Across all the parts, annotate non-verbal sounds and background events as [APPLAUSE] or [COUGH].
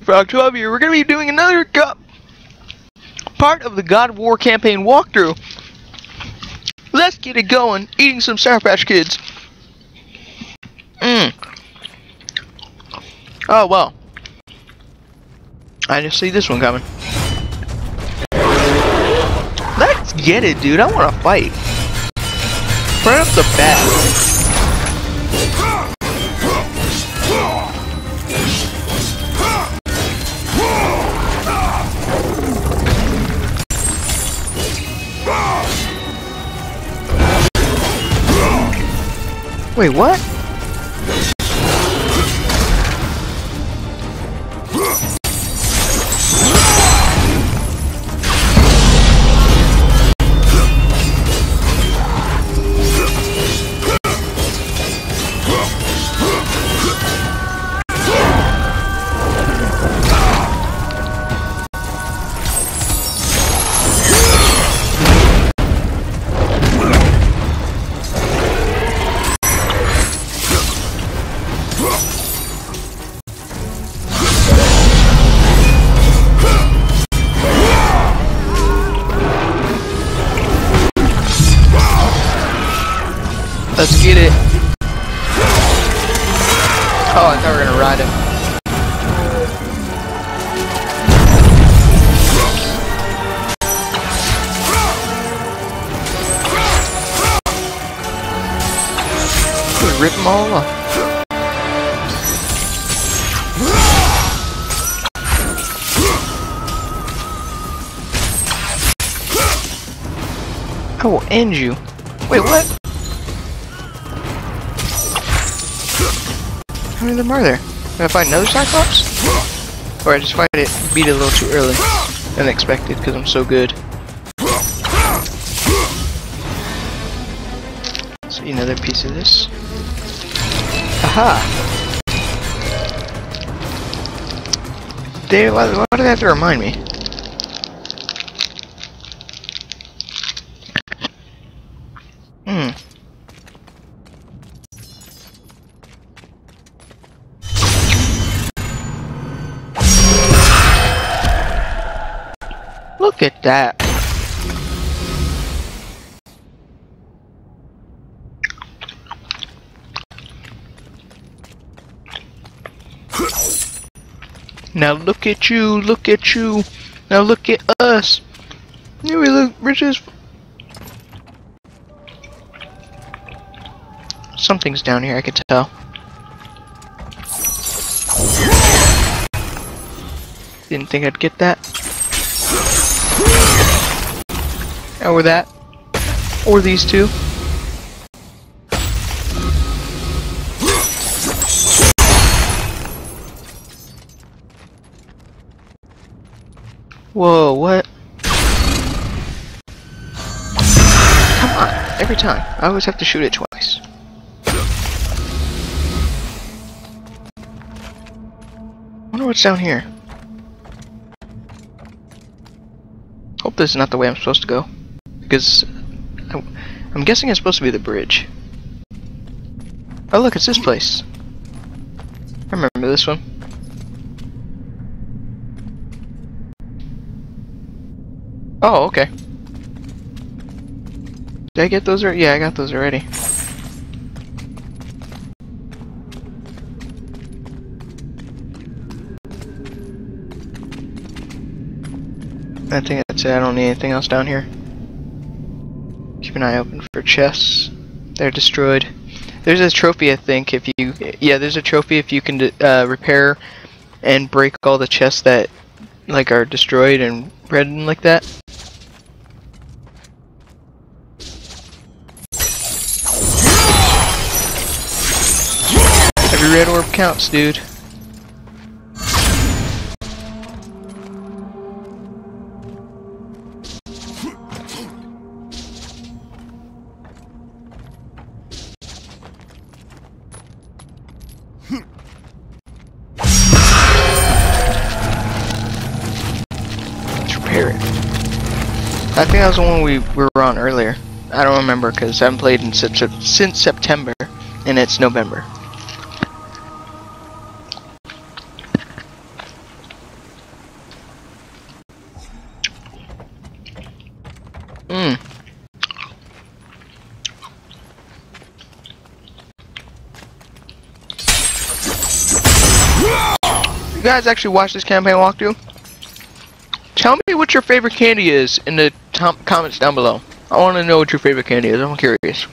For October, we're gonna be doing another cup part of the God of War campaign walkthrough. Let's get it going, eating some Sour Patch Kids. Mmm. Oh, well. I just see this one coming. Let's get it, dude. I want to fight. Right off the bat. Wait, what? It. Oh, I thought we were gonna ride him. Rip them all off. I will end you. Wait, what? Many of them are there? Can I find another Cyclops? Or I just fight it, beat it a little too early than expected because I'm so good. See another piece of this. Aha! They, why, why do they have to remind me? Look at that. Now look at you, look at you. Now look at us. Yeah, we look rich as Something's down here, I could tell. Didn't think I'd get that. Or that. Or these two. Whoa, what? Come on, every time. I always have to shoot it twice. I wonder what's down here. Hope this is not the way I'm supposed to go. Because I'm guessing it's supposed to be the bridge. Oh look, it's this place. I remember this one. Oh, okay. Did I get those? Yeah, I got those already. I think that's it. I don't need anything else down here. Keep an eye open for chests. They're destroyed. There's a trophy, I think, if you... Yeah, there's a trophy if you can uh, repair and break all the chests that, like, are destroyed and red and like that. Every red orb counts, dude. I think that was the one we were on earlier. I don't remember because I haven't played in since, since September, and it's November. Mmm. You guys actually watch this campaign walkthrough? Tell me what your favorite candy is in the comments down below. I want to know what your favorite candy is. I'm curious.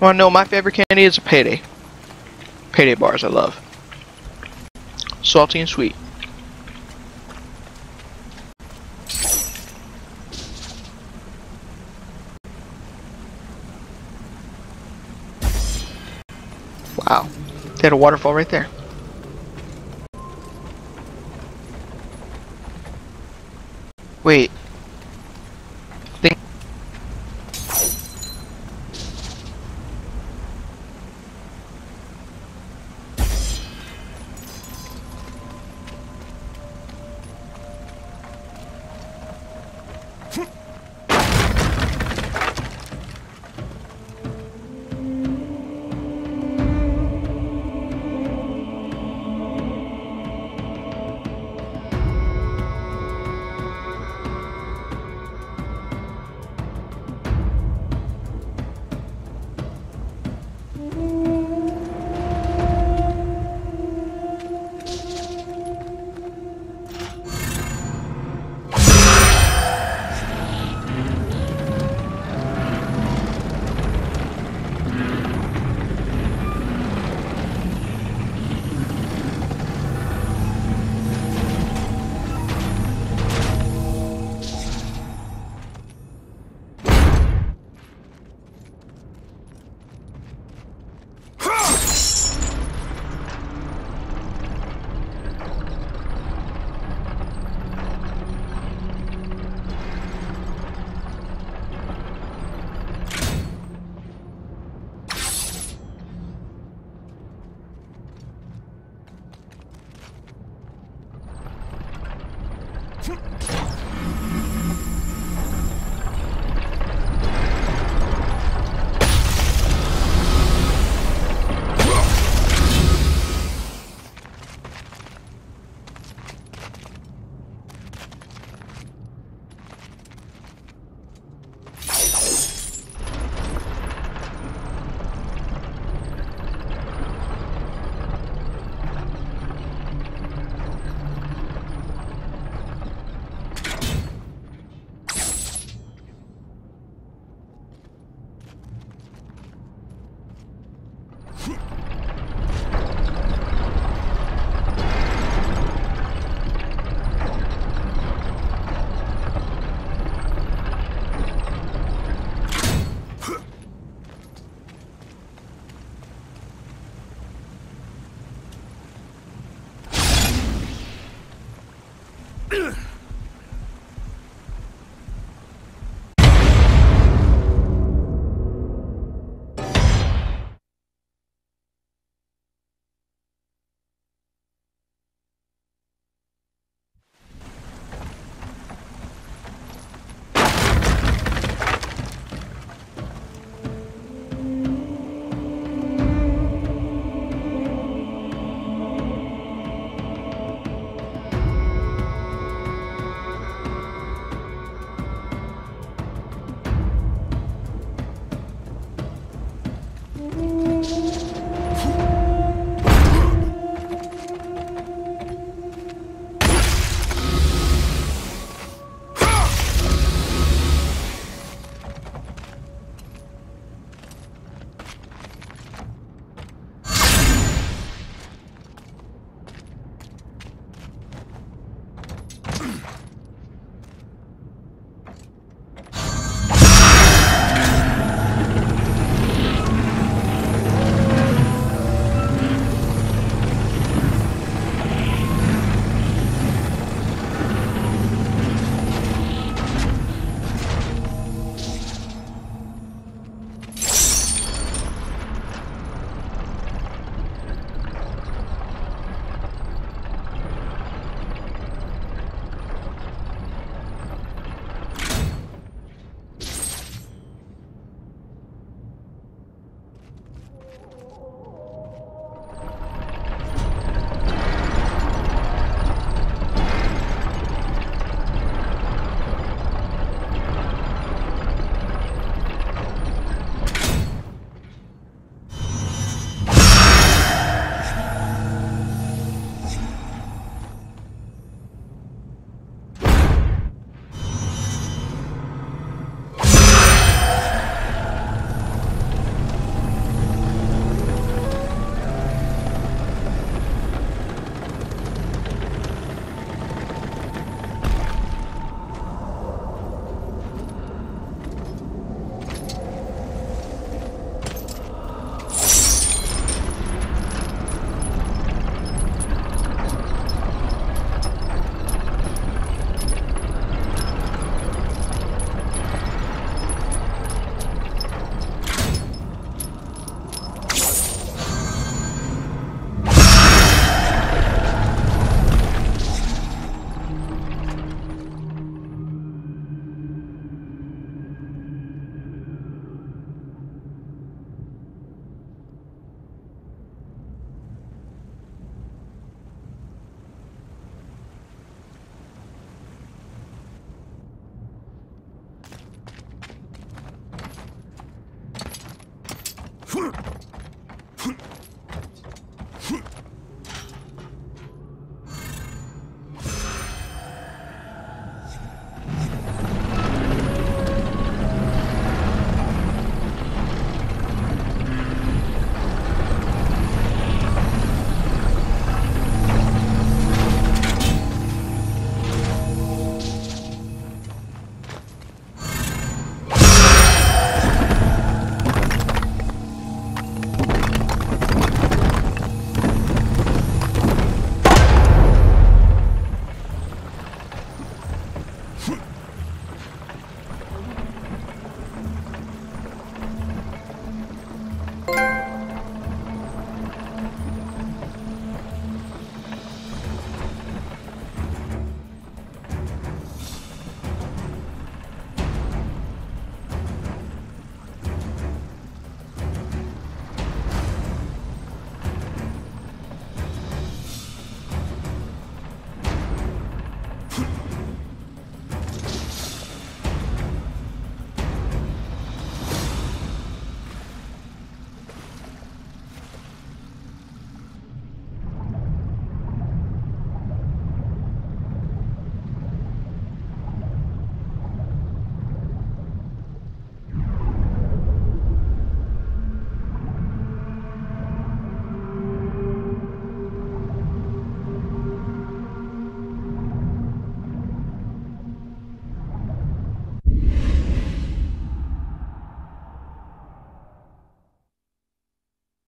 Want to know my favorite candy is a payday. Payday bars I love. Salty and sweet. Wow. They had a waterfall right there. Wait. Ugh! [COUGHS]